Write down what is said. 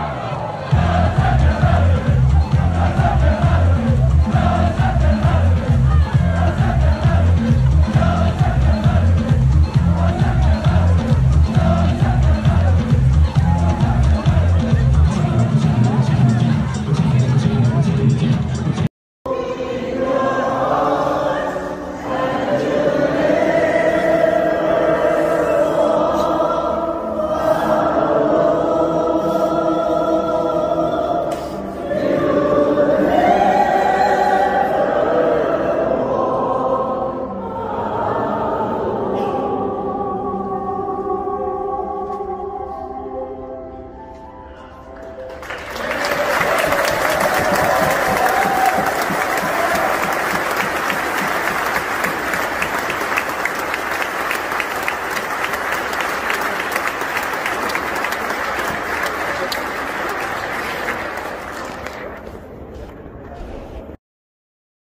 Oh!